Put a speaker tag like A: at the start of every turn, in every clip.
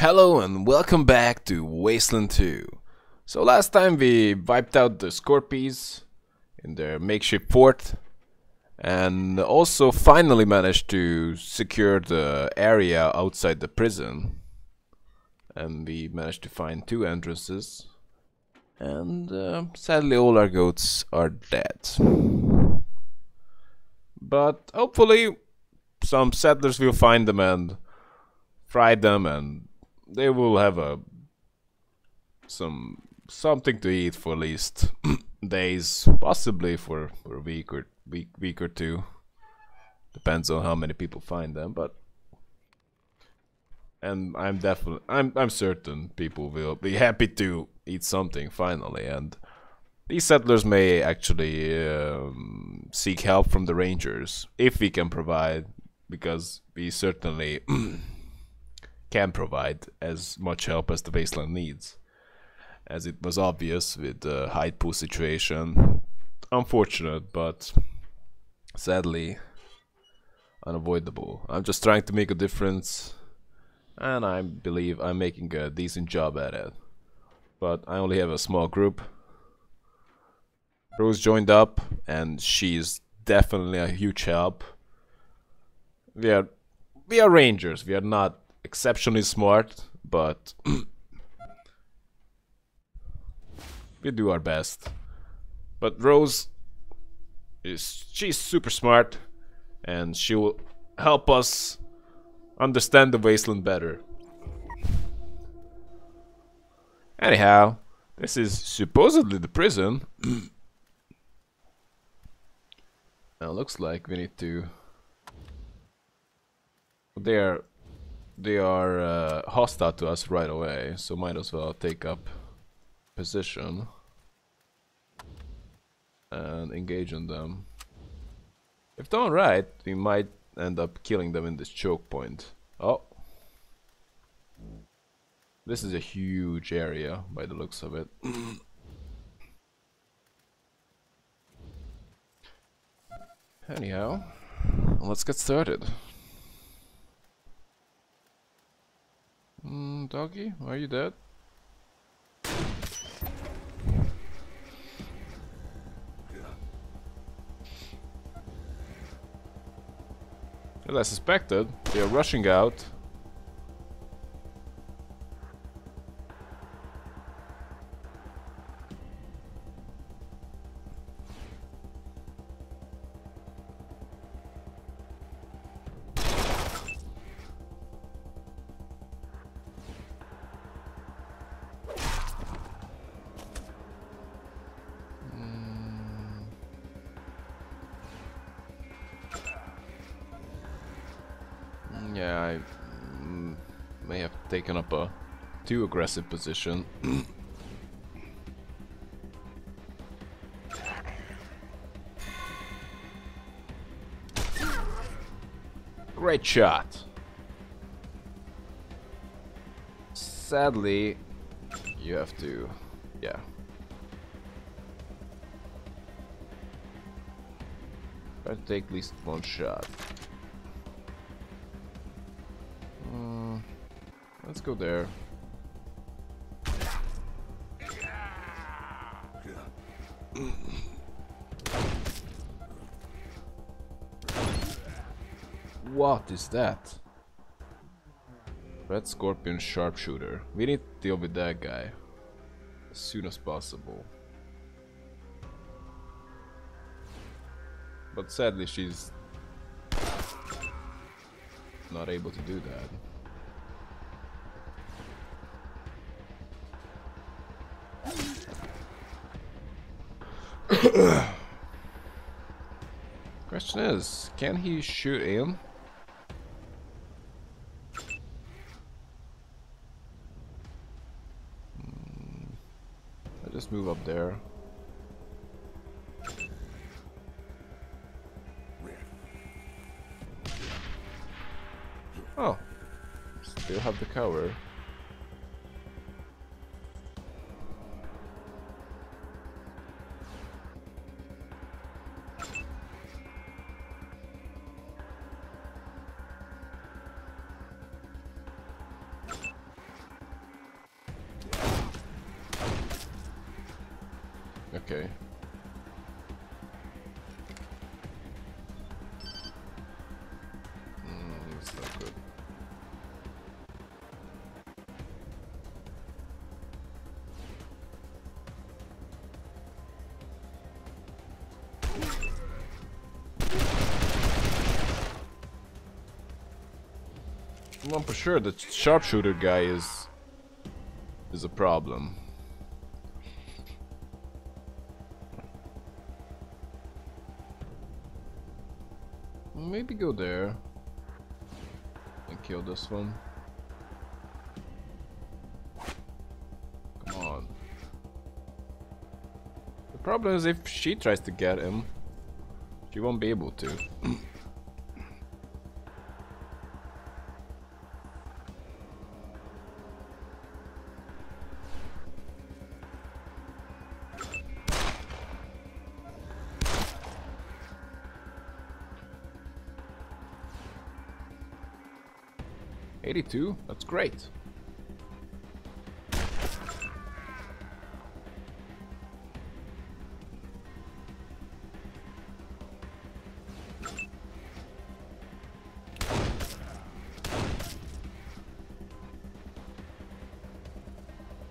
A: Hello and welcome back to Wasteland 2. So last time we wiped out the Scorpies in their makeshift fort and also finally managed to secure the area outside the prison. And we managed to find two entrances. And uh, sadly all our goats are dead. But hopefully some settlers will find them and fry them and they will have a some something to eat for at least days, possibly for, for a week or week week or two. Depends on how many people find them, but and I'm definitely I'm I'm certain people will be happy to eat something finally and these settlers may actually um, seek help from the rangers if we can provide because we certainly can provide as much help as the wasteland needs. As it was obvious with the Highpool situation. Unfortunate, but sadly unavoidable. I'm just trying to make a difference and I believe I'm making a decent job at it. But I only have a small group. Rose joined up and she's definitely a huge help. We are we are rangers, we are not exceptionally smart, but we do our best. But Rose is she's super smart and she will help us understand the wasteland better. Anyhow, this is supposedly the prison. now looks like we need to they are they are uh, hostile to us right away, so might as well take up position and engage on them. If done right, we might end up killing them in this choke point. Oh. This is a huge area by the looks of it. Anyhow, let's get started. Mm, doggy, are you dead? As I suspected, they are rushing out taken up a too aggressive position. Great shot. Sadly, you have to, yeah. Try to take at least one shot. Let's go there. What is that? Red Scorpion Sharpshooter. We need to deal with that guy. As soon as possible. But sadly she's not able to do that. Question is, can he shoot in? Hmm. I just move up there. Oh, still have the cover. For sure, the sharpshooter guy is is a problem. Maybe go there and kill this one. Come on. The problem is if she tries to get him, she won't be able to. Eighty-two? That's great.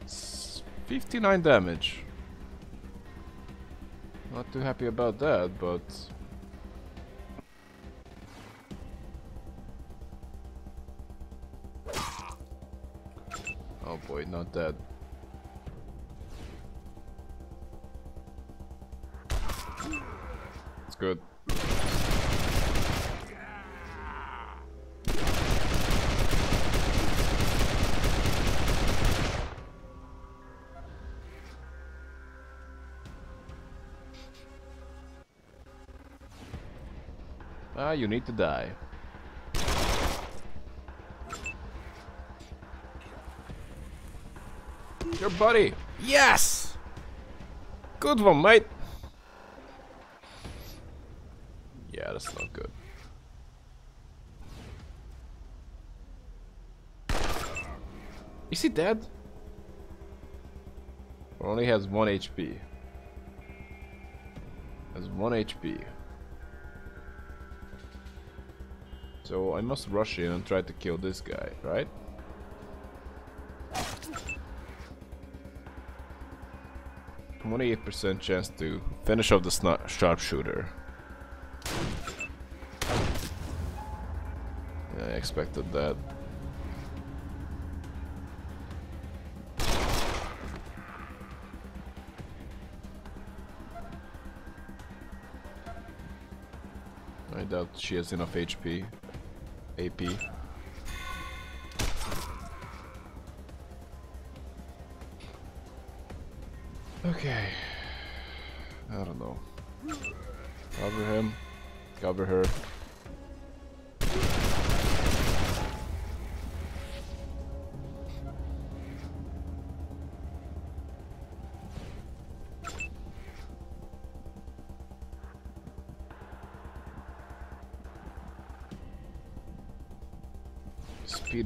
A: S- Fifty-nine damage. Not too happy about that, but need to die. Your buddy. Yes! Good one, mate. Yeah, that's not good. Is he dead? Or only has one HP. Has one HP. So I must rush in and try to kill this guy, right? Twenty-eight percent chance to finish off the sharpshooter. Yeah, I expected that. I doubt she has enough HP. AP. Okay. I don't know. Cover him. Cover her.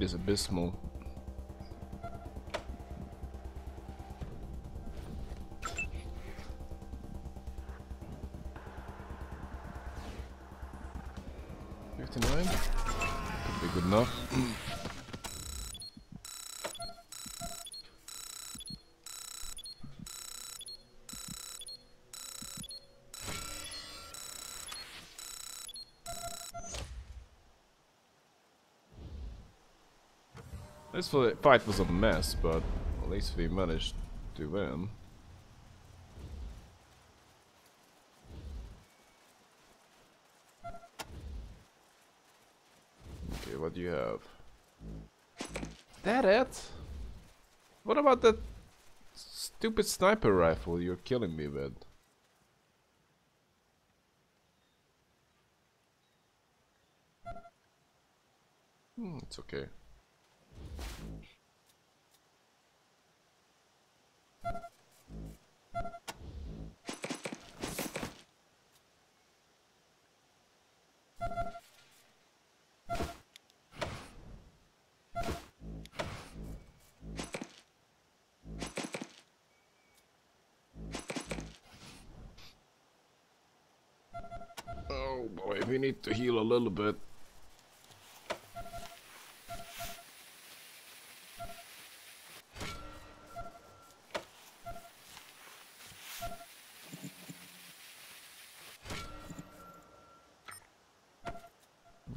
A: Is abysmal. Fifty-nine. Could be good enough. fight was a mess, but at least we managed to win. Okay, what do you have? That it? What about that stupid sniper rifle you're killing me with? Hmm, it's okay. Little bit.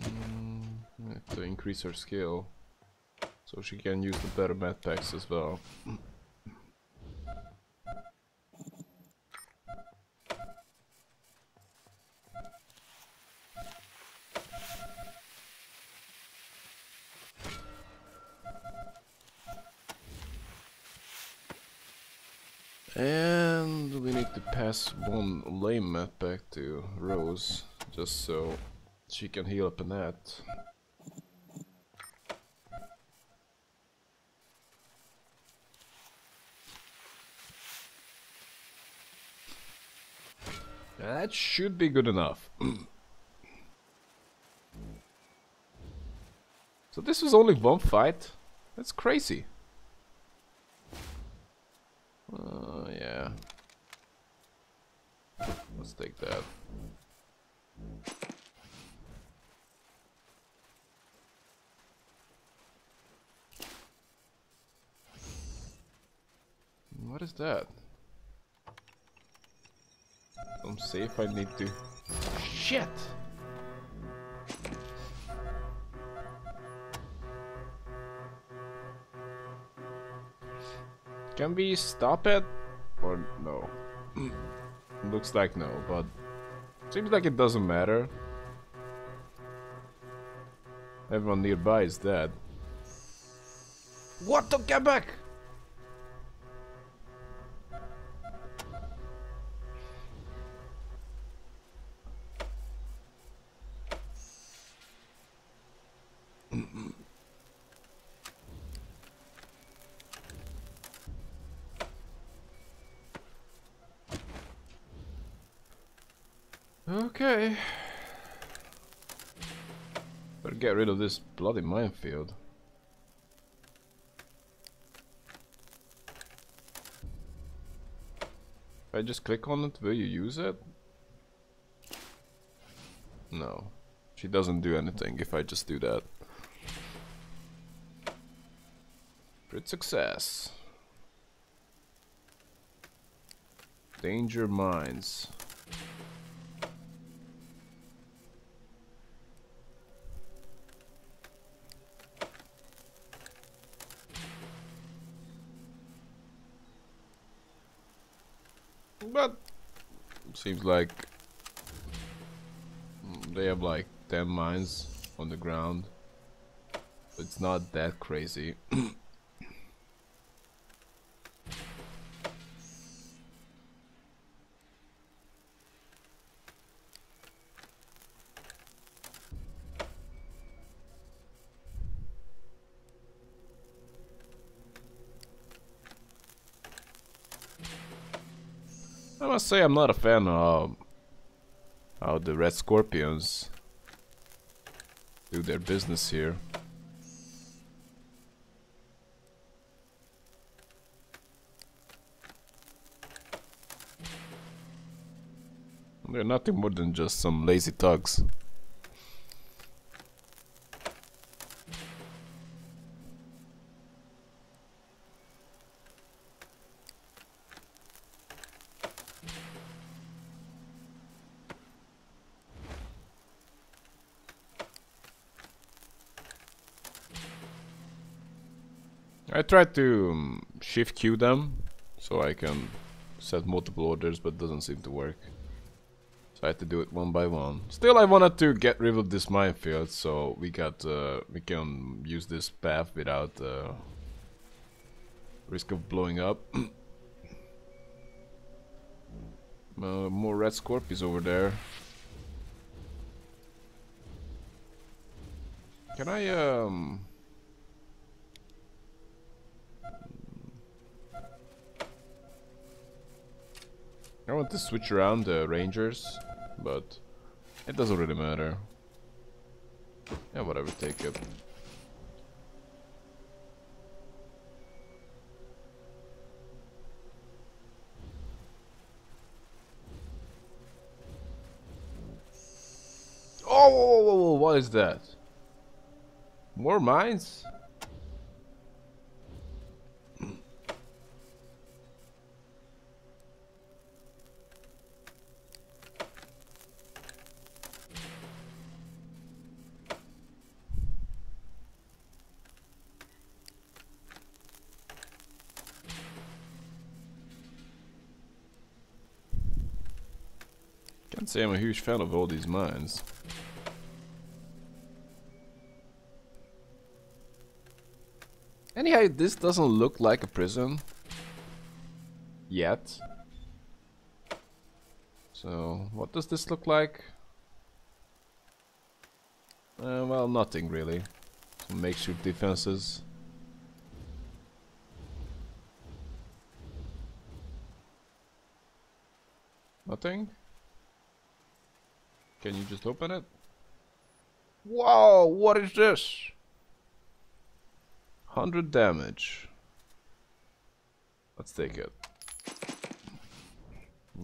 A: Mm, to increase her skill so she can use the better med packs as well. And we need to pass one lame med pack to Rose, just so she can heal up in that. That should be good enough. so this was only one fight? That's crazy. Uh, yeah. Let's take that. What is that? I'm safe, I need to... Shit! Can we stop it? Or no? Looks like no, but... Seems like it doesn't matter. Everyone nearby is dead. What the? Get back! This bloody minefield. If I just click on it, will you use it? No. She doesn't do anything if I just do that. Crit success. Danger mines. But seems like they have like 10 mines on the ground. It's not that crazy. must say I'm not a fan of how the Red Scorpions do their business here. They're nothing more than just some lazy thugs. Tried to um, shift queue them so I can set multiple orders but doesn't seem to work. So I had to do it one by one. Still I wanted to get rid of this minefield so we got uh, we can use this path without uh, risk of blowing up. uh, more red scorpions over there. Can I um I want to switch around the rangers, but it doesn't really matter. Yeah, whatever, take it. Oh, what is that? More mines? Say I'm a huge fan of all these mines. Anyhow, this doesn't look like a prison. Yet. So, what does this look like? Uh, well, nothing really. Some makeshift defenses. Nothing? Can you just open it? Wow, what is this? 100 damage. Let's take it.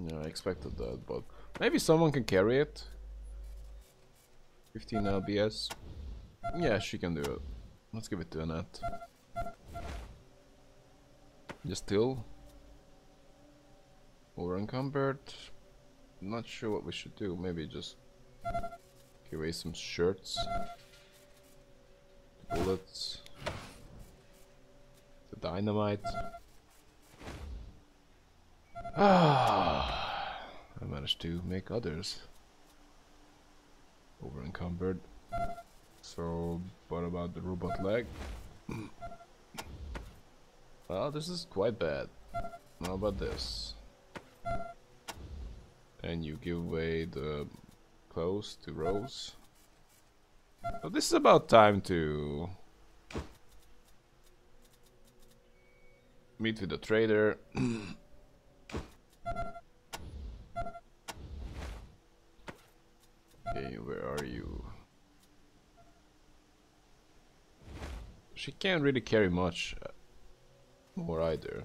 A: Yeah, I expected that, but maybe someone can carry it. 15 LBS. Yeah, she can do it. Let's give it to Annette. Just still. Over encumbered. Not sure what we should do. Maybe just give away some shirts. Bullets The dynamite. Ah, I managed to make others over encumbered. So, what about the robot leg? well, this is quite bad. How about this? And you give away the clothes to Rose. So this is about time to Meet with the trader. okay, where are you? She can't really carry much uh, more either.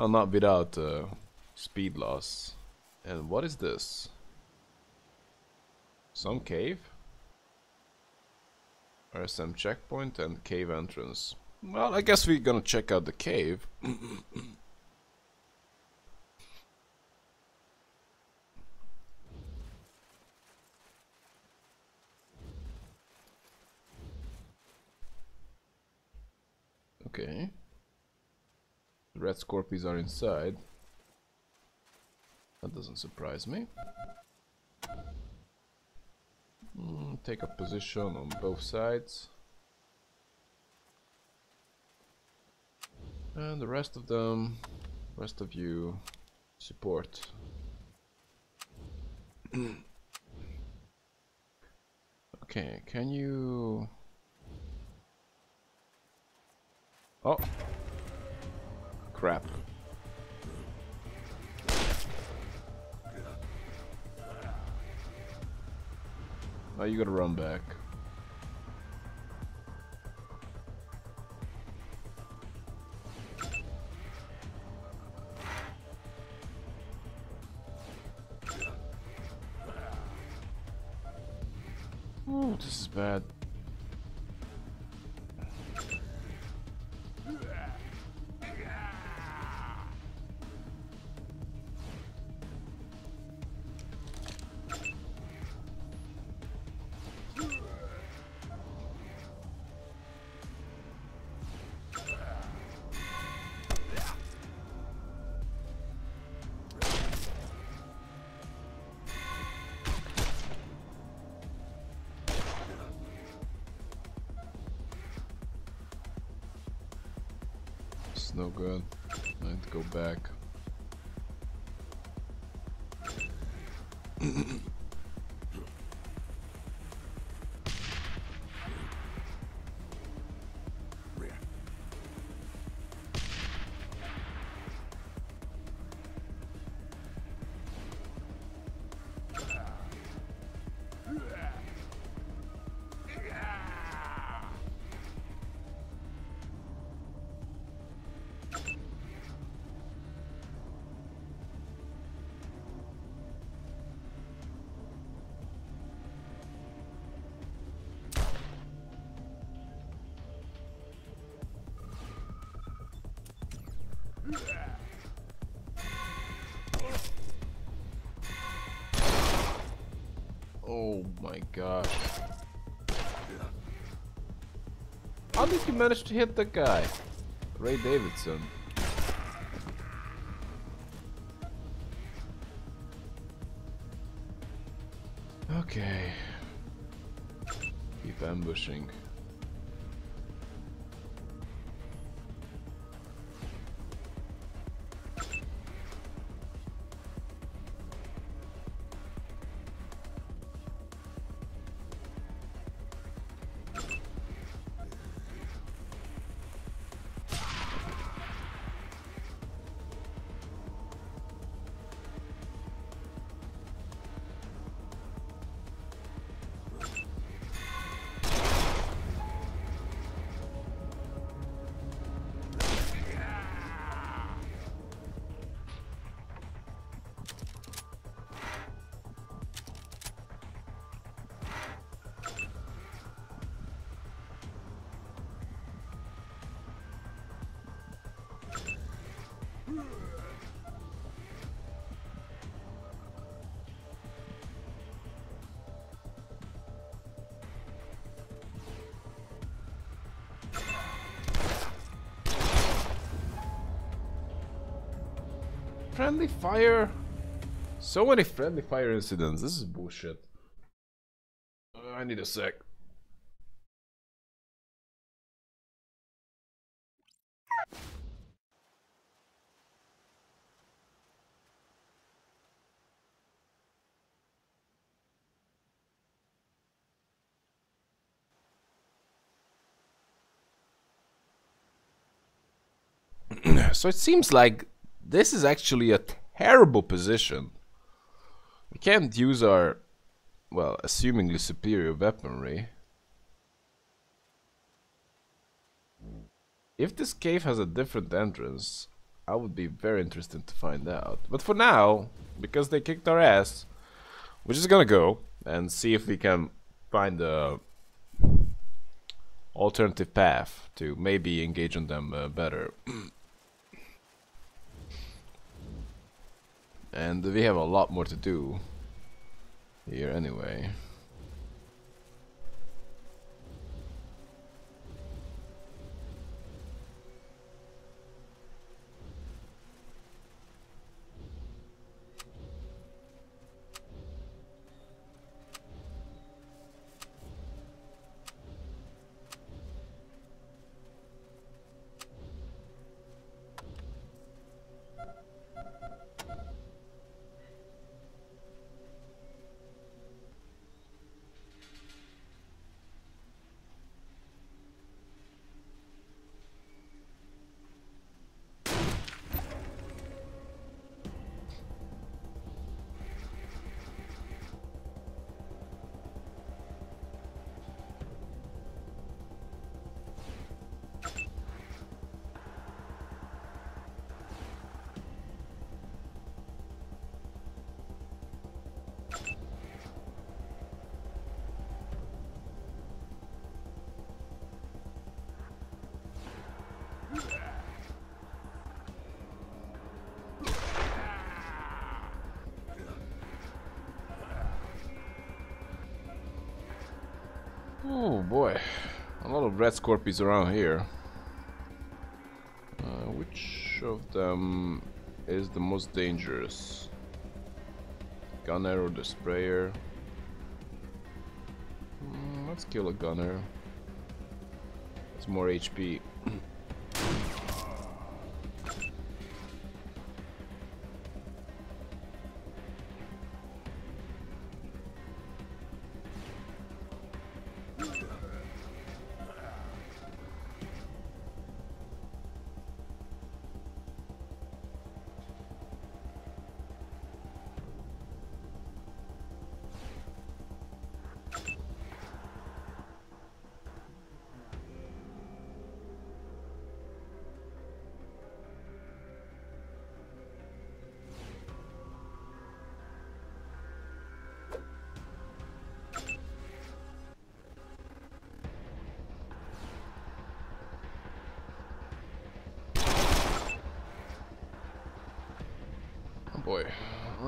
A: Well, not without uh, speed loss. And what is this? Some cave? RSM checkpoint and cave entrance. Well, I guess we're gonna check out the cave. okay. Scorpions are inside. That doesn't surprise me. Mm, take a position on both sides. And the rest of them, rest of you, support. okay, can you... Oh! Crap. Oh, you gotta run back. Oh, this is bad. No good. I need to go back. My gosh. How did you manage to hit that guy? Ray Davidson. Okay. Keep ambushing. Friendly fire? So many friendly fire incidents. This is bullshit. Uh, I need a sec. so it seems like this is actually a terrible position. We can't use our, well, assumingly superior weaponry. If this cave has a different entrance, I would be very interested to find out. But for now, because they kicked our ass, we're just gonna go and see if we can find a alternative path to maybe engage on them uh, better. And we have a lot more to do here anyway. Oh boy, a lot of red scorpions around here. Uh, which of them is the most dangerous? Gunner or the sprayer? Mm, let's kill a gunner. It's more HP.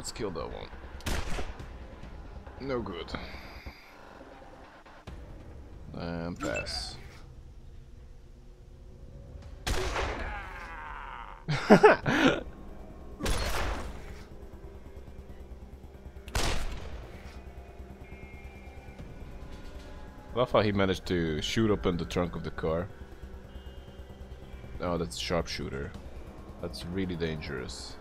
A: Let's kill that one. No good. And pass. Love how he managed to shoot open the trunk of the car. Oh, that's a sharpshooter. That's really dangerous.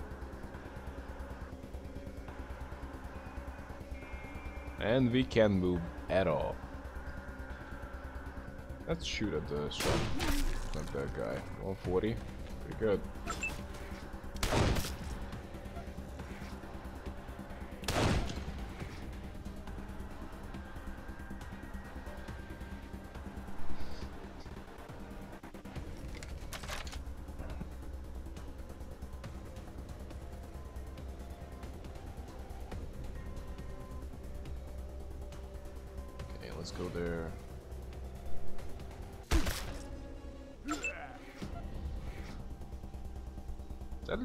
A: And we can't move at all. Let's shoot at the sharp. Not that guy. 140. Pretty good.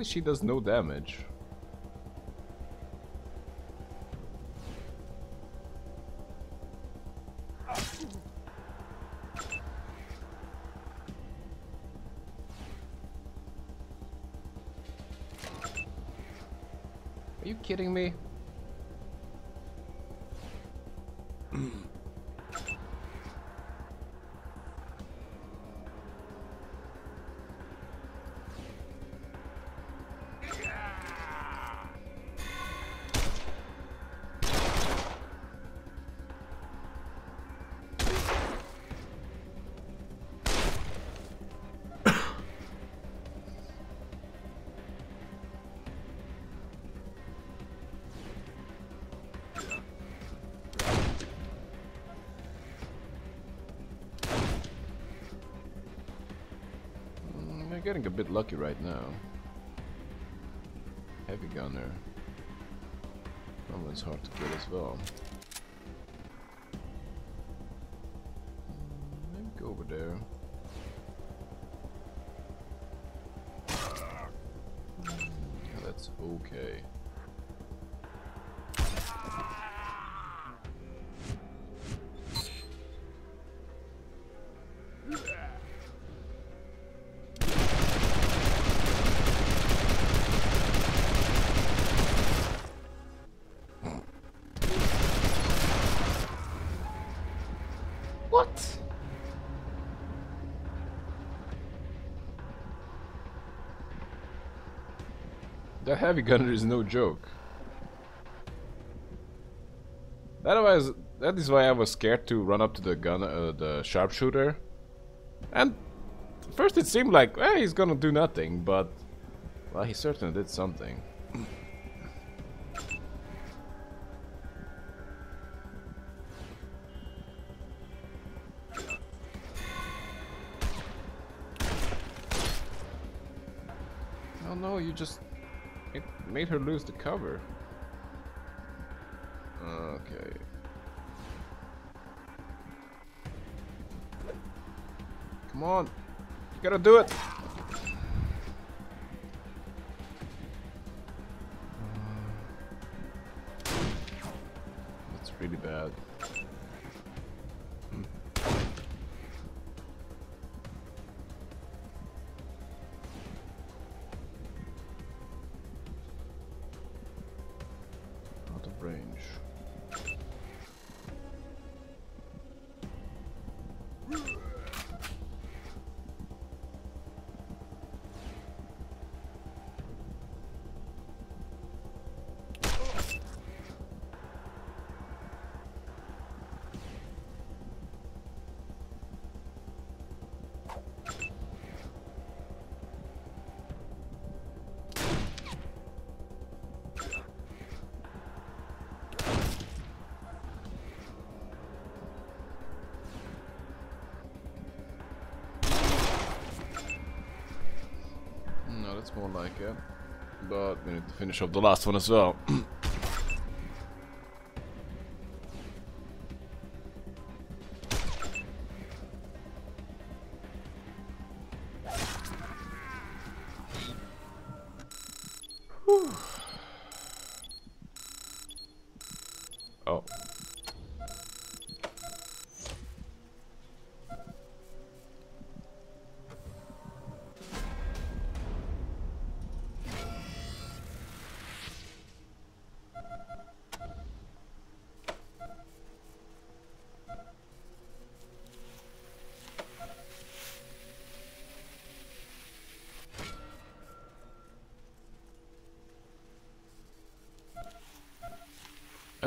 A: She does no damage. Are you kidding me? Getting a bit lucky right now. Heavy gunner. That one's hard to kill as well. The heavy gunner is no joke. That was that is why I was scared to run up to the gun, uh, the sharpshooter. And first it seemed like, well, he's gonna do nothing, but well, he certainly did something. Oh no, you just made her lose the cover. Okay. Come on. You gotta do it. That's more like it. But we need to finish off the last one as well.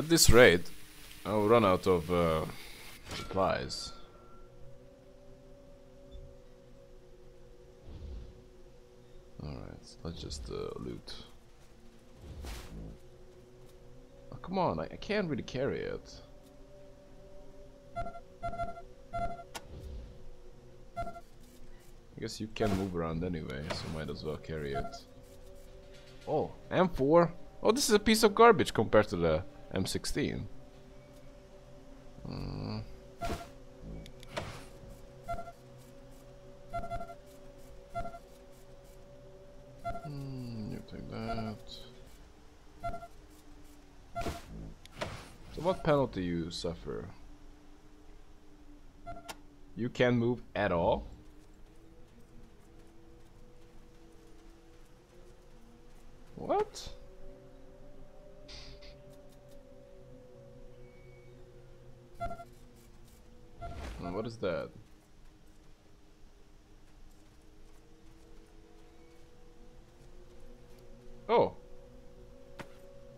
A: At this rate, I'll run out of uh, supplies. Alright, let's just uh, loot. Oh, come on, I, I can't really carry it. I guess you can move around anyway, so might as well carry it. Oh, M4? Oh, this is a piece of garbage compared to the M16. Mm. Mm, you take that. So what penalty you suffer? You can't move at all? That? Oh.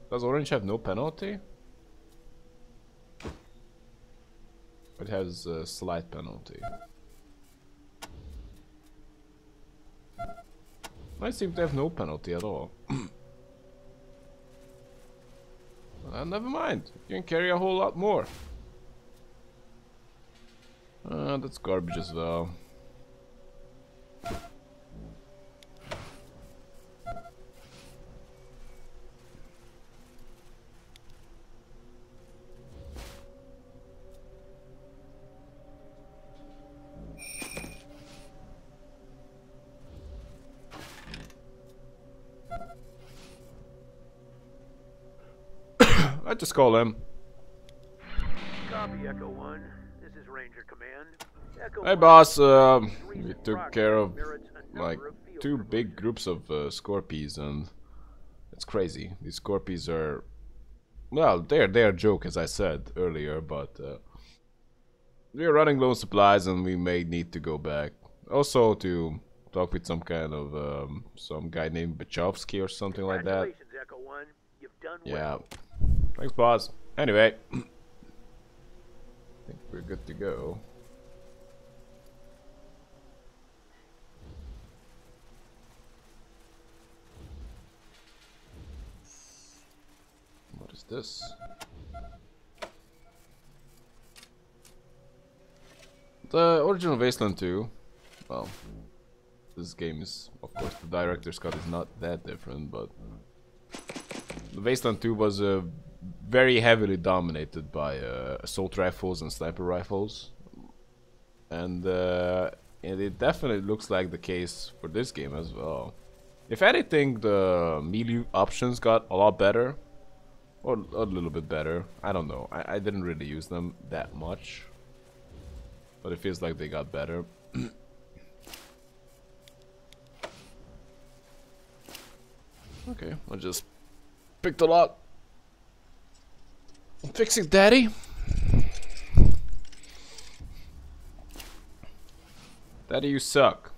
A: Does orange have no penalty? It has a slight penalty. I seem to have no penalty at all. well, uh, never mind. You can carry a whole lot more. Uh, that's garbage as well. I just call him. Hey boss, uh, we took care of like
B: number of field
A: two big groups of uh, Scorpies and it's crazy. These Scorpies are, well, they're, they're a joke as I said earlier, but uh, we're running low on supplies and we may need to go back. Also to talk with some kind of, um, some guy named Bachovsky or something like that.
B: Echo 1. You've done
A: Yeah.
B: well.
A: Thanks, boss. Anyway, I think we're good to go. What is this? The original Wasteland 2. Well, this game is, of course, the director's cut is not that different, but the Wasteland 2 was uh, very heavily dominated by uh, assault rifles and sniper rifles. And, uh, and it definitely looks like the case for this game as well. If anything, the melee options got a lot better. Or a little bit better. I don't know. I, I didn't really use them that much. But it feels like they got better. okay, I just picked a lot. Fixing daddy. Daddy, you suck.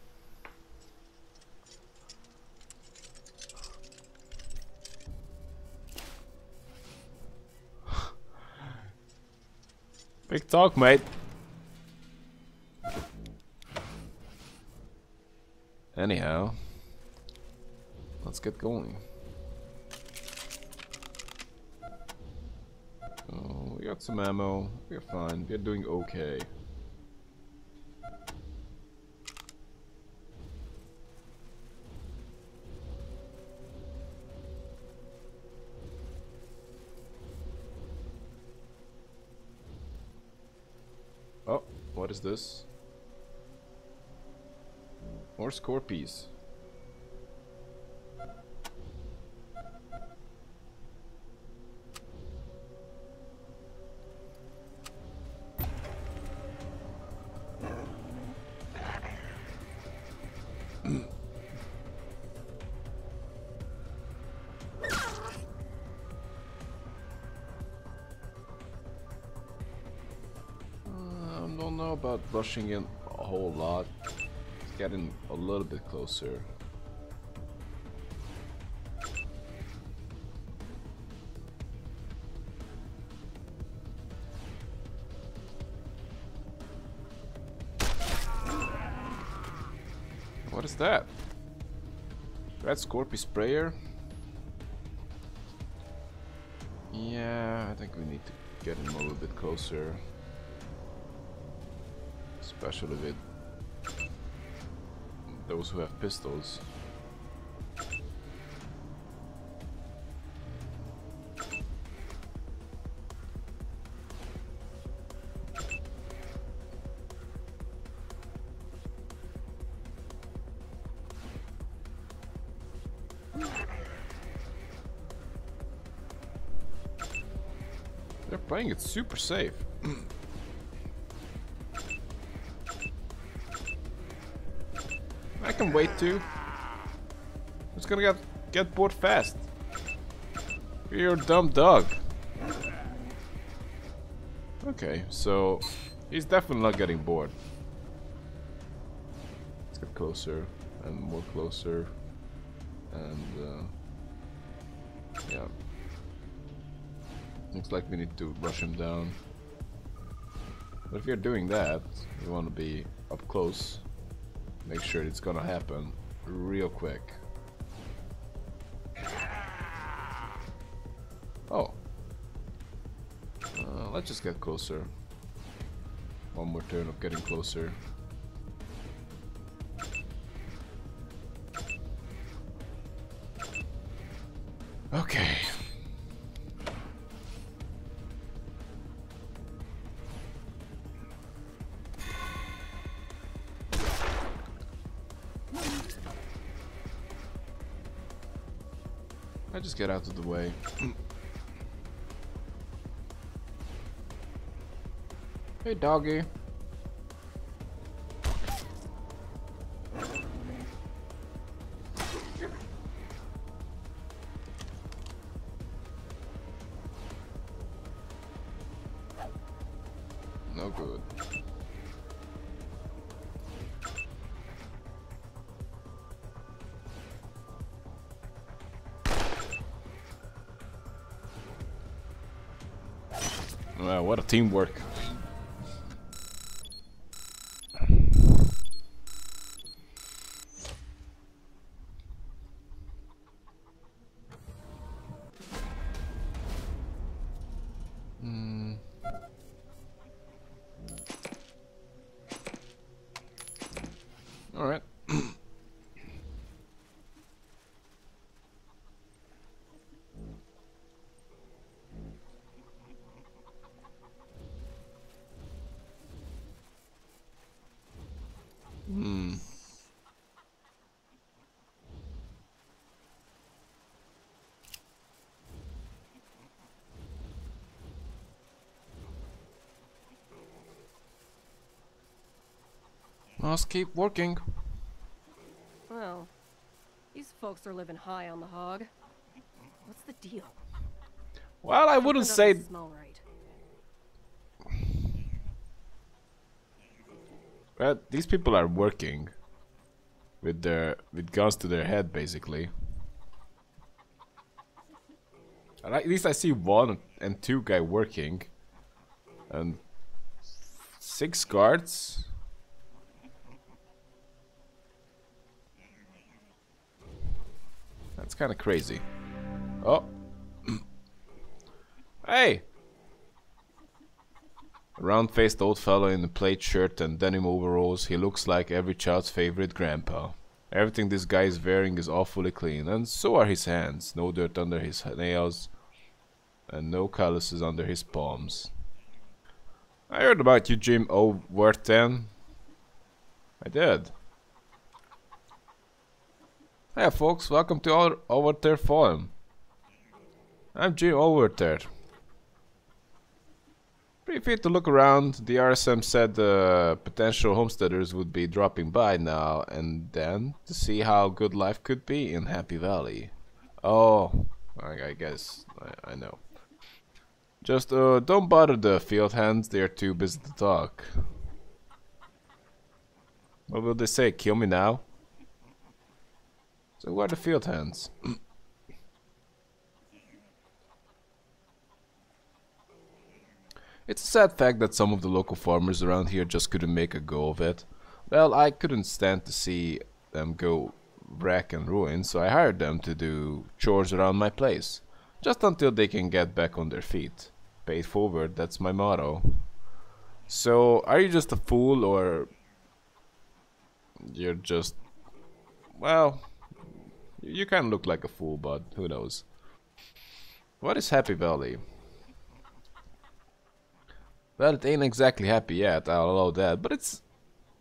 A: Big talk, mate. Anyhow, let's get going. Oh, we got some ammo. We're fine. We're doing okay. What is this? More Scorpies. I don't know about rushing in a whole lot. It's getting a little bit closer. What is that? Red Scorpion Sprayer? Yeah, I think we need to get him a little bit closer. Especially with those who have pistols. They're playing it super safe. Wait too. Who's gonna get get bored fast? You're a dumb dog. Okay, so he's definitely not getting bored. Let's get closer and more closer, and uh, yeah. Looks like we need to rush him down. But if you're doing that, you want to be up close. Make sure it's gonna happen real quick. Oh. Uh, let's just get closer. One more turn of getting closer. Just get out of the way. hey, doggy. Teamwork. Hmm. All right. Hmm. Must keep working.
C: Well, these folks are living high on the hog. What's the deal?
A: Well, I wouldn't say
C: smell right.
A: Well, these people are working with their with guns to their head, basically. And at least I see one and two guy working, and six guards. That's kind of crazy. Oh, hey! A round-faced old fellow in a plaid shirt and denim overalls, he looks like every child's favorite grandpa. Everything this guy is wearing is awfully clean, and so are his hands. No dirt under his nails, and no calluses under his palms. I heard about you, Jim Overton. I did. Hey folks, welcome to our Overter Forum. I'm Jim Overter. Pretty free to look around. The RSM said uh, potential homesteaders would be dropping by now and then to see how good life could be in Happy Valley. Oh, I, I guess I, I know. Just uh, don't bother the field hands. They're too busy to talk. What will they say? Kill me now? So who are the field hands? It's a sad fact that some of the local farmers around here just couldn't make a go of it. Well, I couldn't stand to see them go wreck and ruin, so I hired them to do chores around my place. Just until they can get back on their feet. Paid forward, that's my motto. So, are you just a fool or you're just well, you kind of look like a fool, but who knows. What is Happy Valley? Well, it ain't exactly happy yet, I'll allow that, but it's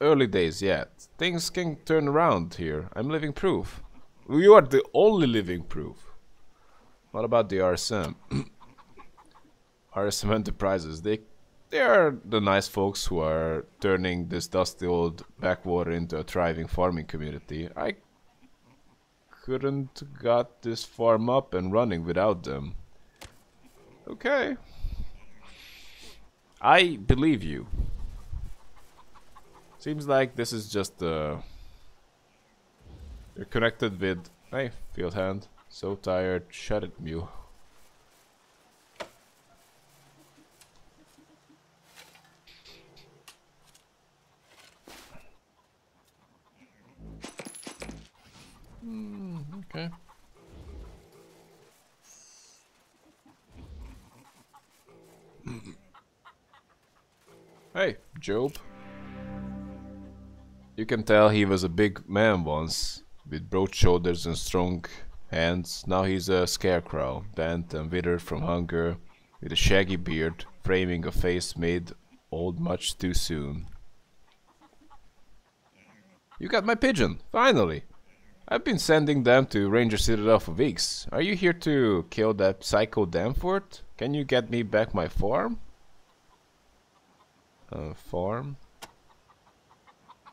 A: early days yet. Things can turn around here. I'm living proof. You are the only living proof. What about the RSM? RSM Enterprises, they they are the nice folks who are turning this dusty old backwater into a thriving farming community. I couldn't got this farm up and running without them. Okay. I believe you. Seems like this is just uh You're connected with Hey, field hand. So tired, shut it, Mew. Mm, okay. hey, Job. You can tell he was a big man once, with broad shoulders and strong hands. Now he's a scarecrow, bent and withered from hunger, with a shaggy beard, framing a face made old much too soon. You got my pigeon, finally! I've been sending them to Ranger Citadel for weeks. Are you here to kill that psycho Danforth? Can you get me back my farm? Uh, farm?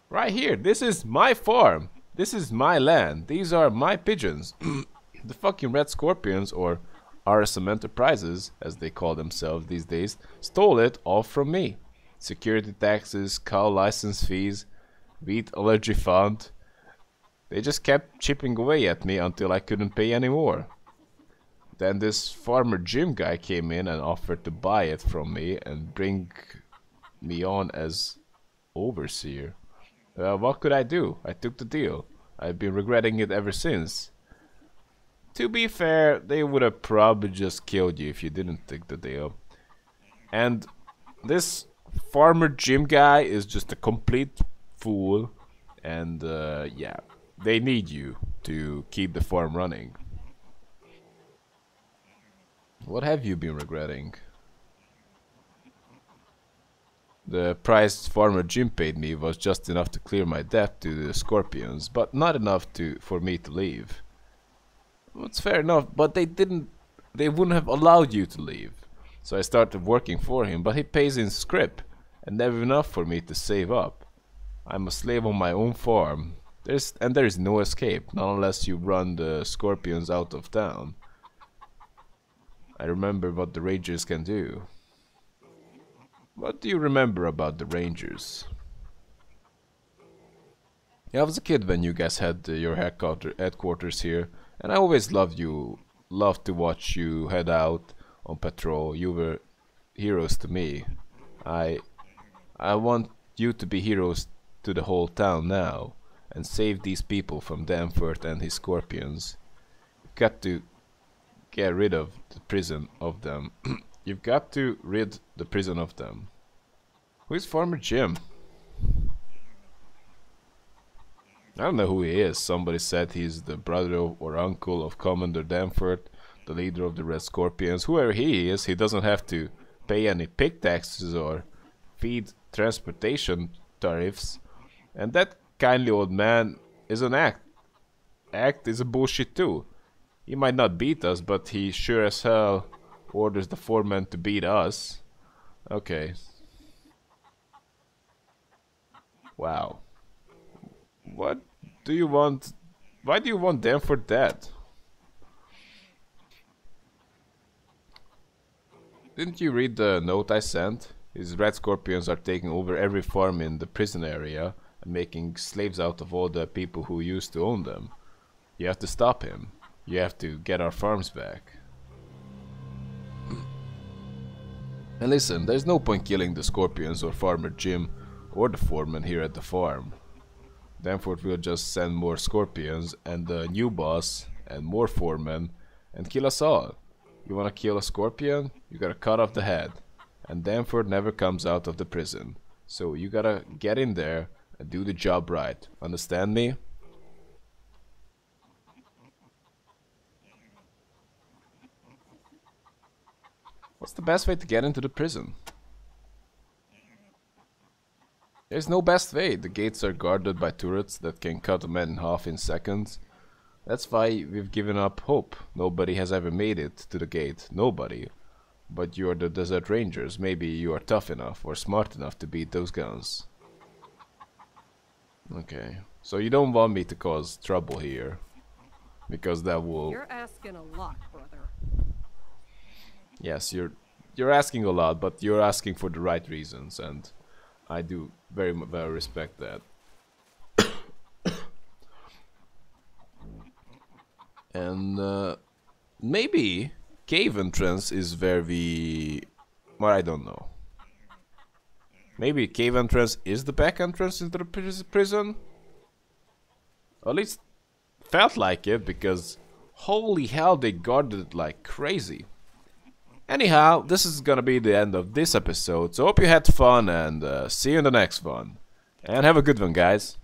A: Right here, this is my farm. This is my land. These are my pigeons. the fucking Red Scorpions, or RSM Enterprises, as they call themselves these days, stole it all from me. Security taxes, cow license fees, wheat allergy fund, they just kept chipping away at me until I couldn't pay anymore. Then this farmer Jim guy came in and offered to buy it from me and bring me on as overseer. Well, what could I do? I took the deal. I've been regretting it ever since. To be fair, they would have probably just killed you if you didn't take the deal. And this farmer Jim guy is just a complete fool. And uh, yeah, they need you to keep the farm running. What have you been regretting? The price farmer Jim paid me was just enough to clear my debt to the Scorpions, but not enough to for me to leave. Well, it's fair enough, but they didn't they wouldn't have allowed you to leave. So I started working for him, but he pays in scrip, and never enough for me to save up. I'm a slave on my own farm, there's and there is no escape, not unless you run the scorpions out of town. I remember what the rangers can do. What do you remember about the rangers? Yeah, I was a kid when you guys had uh, your headquarters here, and I always loved you, loved to watch you head out on patrol. You were heroes to me. I, I want you to be heroes to the whole town now and save these people from Danforth and his scorpions. You've got to get rid of the prison of them. You've got to rid the prison of them. Who is Farmer Jim? I don't know who he is. Somebody said he's the brother or uncle of Commander Danforth, the leader of the Red Scorpions. Whoever he is, he doesn't have to pay any pig taxes or feed transportation tariffs. And that kindly old man is an act. Act is a bullshit too. He might not beat us, but he sure as hell orders the foreman to beat us. Okay. Wow. What do you want? Why do you want them for that? Didn't you read the note I sent? His red scorpions are taking over every farm in the prison area making slaves out of all the people who used to own them. You have to stop him. You have to get our farms back. and listen, there's no point killing the scorpions or Farmer Jim or the foreman here at the farm. Danforth will just send more scorpions and a new boss and more foremen and kill us all. You wanna kill a scorpion? You gotta cut off the head. And Danforth never comes out of the prison. So you gotta get in there and do the job right. Understand me? What's the best way to get into the prison? There's no best way. The gates are guarded by turrets that can cut a man in half in seconds. That's why we've given up hope. Nobody has ever made it to the gate. Nobody. But you're the Desert Rangers. Maybe you are tough enough or smart enough to beat those guns. Okay. So you don't want me to cause trouble here. Because that will...
C: You're asking a lot, brother.
A: Yes, you're you're asking a lot, but you're asking for the right reasons, and I do very well respect that. and uh, maybe cave entrance is where we, well, I don't know. Maybe cave entrance is the back entrance into the pris- prison. At least felt like it because holy hell they guarded it like crazy. Anyhow, this is gonna be the end of this episode, so hope you had fun and uh, see you in the next one. And have a good one, guys.